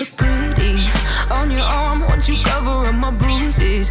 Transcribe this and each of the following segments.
Look pretty on your arm once you cover up my bruises.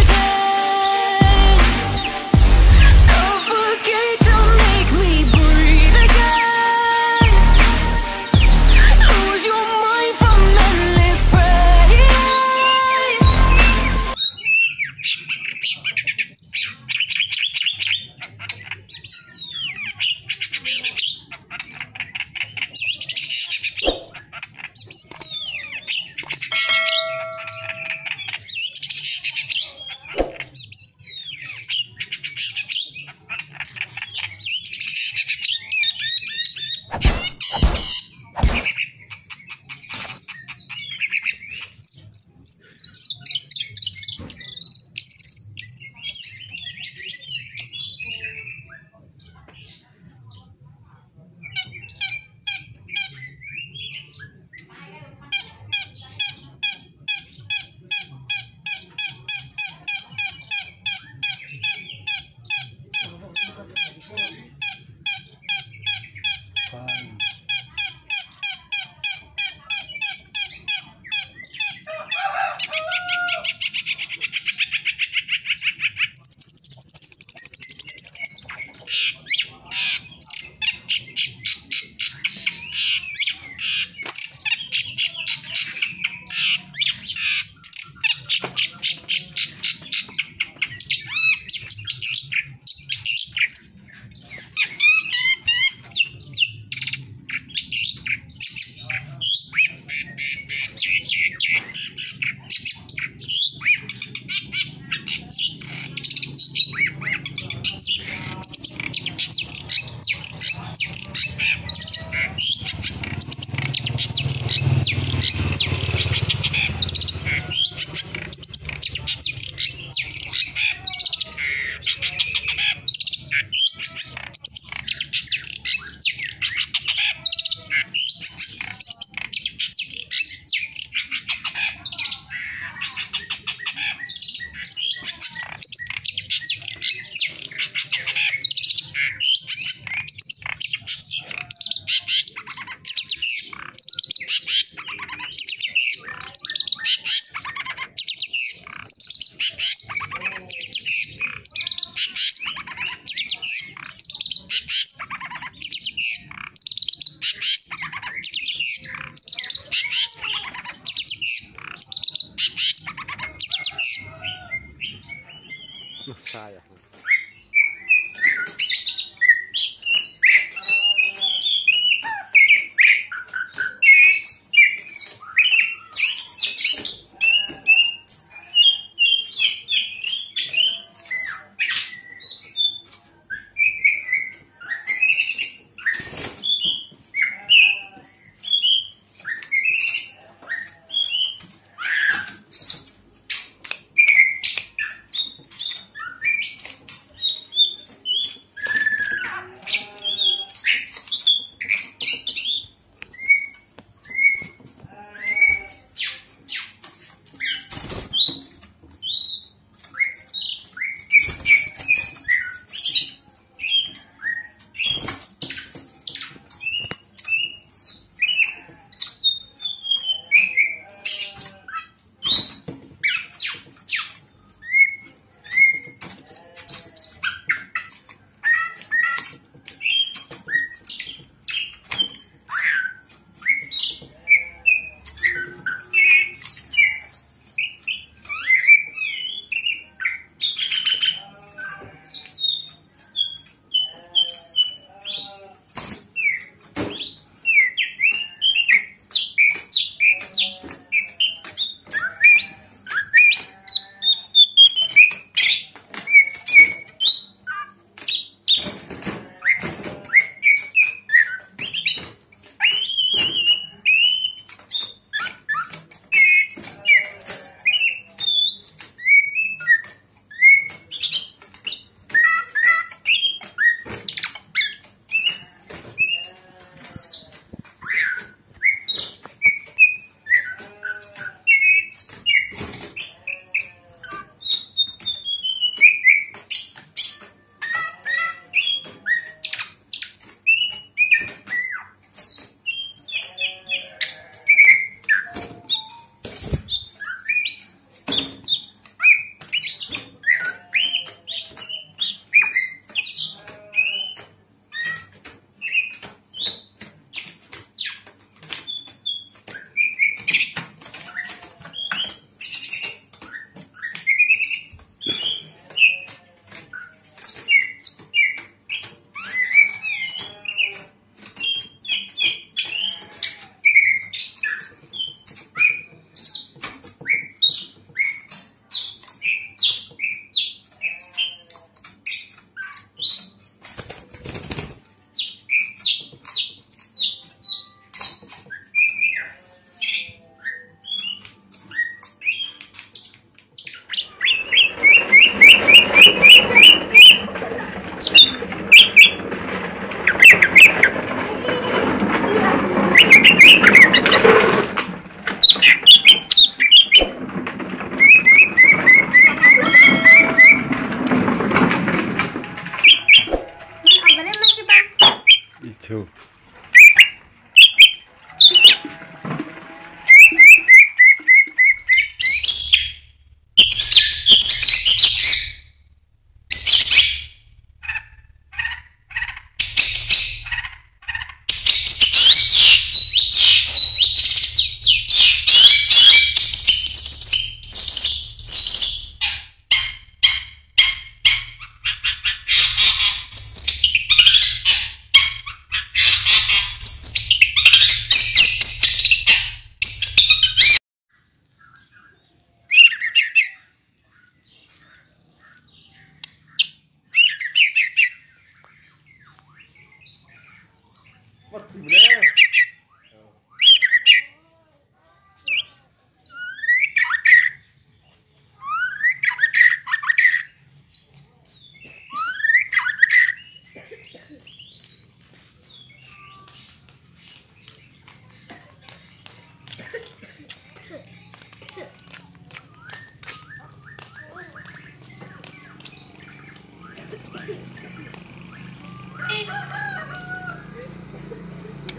Thank you. Saia. Ciao.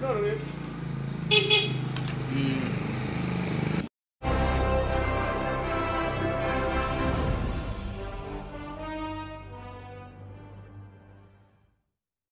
Não, não,